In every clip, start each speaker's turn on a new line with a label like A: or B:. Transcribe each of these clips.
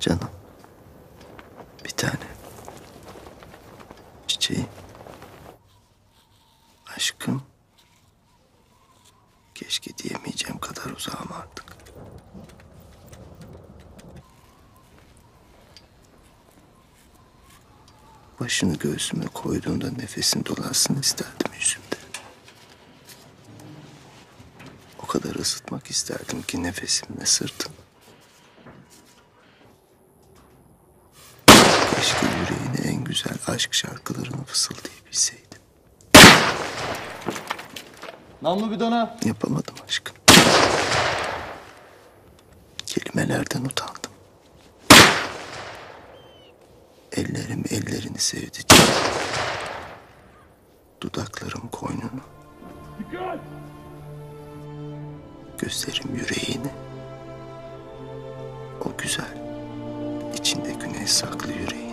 A: Canım. Bir tane. Çiçeğim. Aşkım. Keşke diyemeyeceğim kadar uzağım artık. Başını göğsüme koyduğunda nefesin dolansın isterdim yüzümde. O kadar ısıtmak isterdim ki nefesimle sırtını. Keşke yüreğine en güzel aşk şarkılarını fısıldayabilseydim.
B: Namlu bidona.
A: Yapamadım aşkım. Kelimelerden utandım. Ellerim ellerini sevdi. Dudaklarım koynunu. Gözlerim yüreğini. O güzel, içinde güneş saklı yüreğini.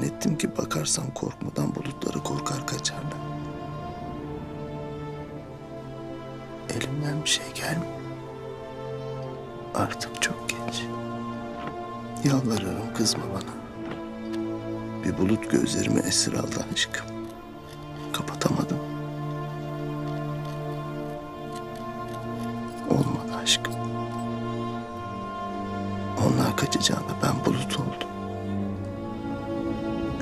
A: Zannettim ki bakarsam korkmadan bulutları korkar kaçarlar. Elimden bir şey gelmiyor. Artık çok geç. Yalvarırım kızma bana. Bir bulut gözlerimi esir aldı aşkım. Kapatamadım. Olmadı aşkım. Onlar kaçacağına ben bulut oldum.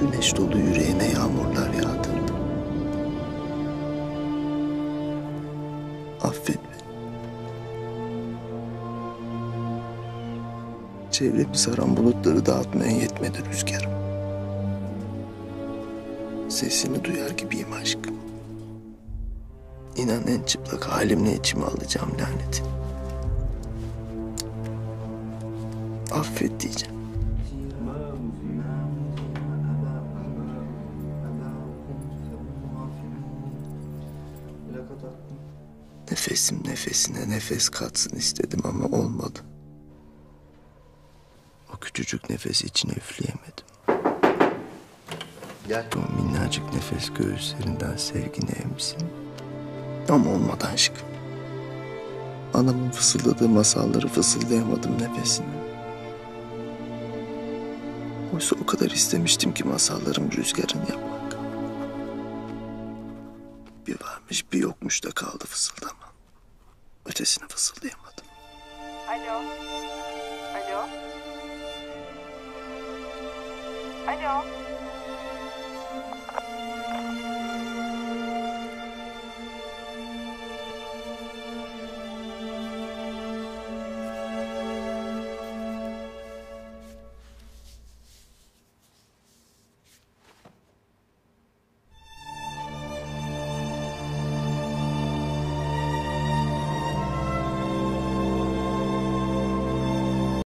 A: Güneş dolu yüreğime yağmurlar yağdırdım. Affet beni. Çevremi saran bulutları dağıtmaya yetmedi rüzgarım. Sesini duyar gibiyim aşkım. İnan en çıplak halimle içime alacağım laneti. Affet diyeceğim. Nefesim nefesine nefes katsın istedim ama olmadı. O küçücük nefesi içine üfleyemedim.
B: Gel.
A: Bu minnacık nefes göğüslerinden sevgini emsin. Ama olmadı aşkım. Anamın fısıldadığı masalları fısıldayamadım nefesine. Oysa o kadar istemiştim ki masallarım rüzgarın yapmak. Bir varmış bir yokmuş da kaldı fısıldama. Ötesini fısıldayamadım.
C: Alo. Alo. Alo.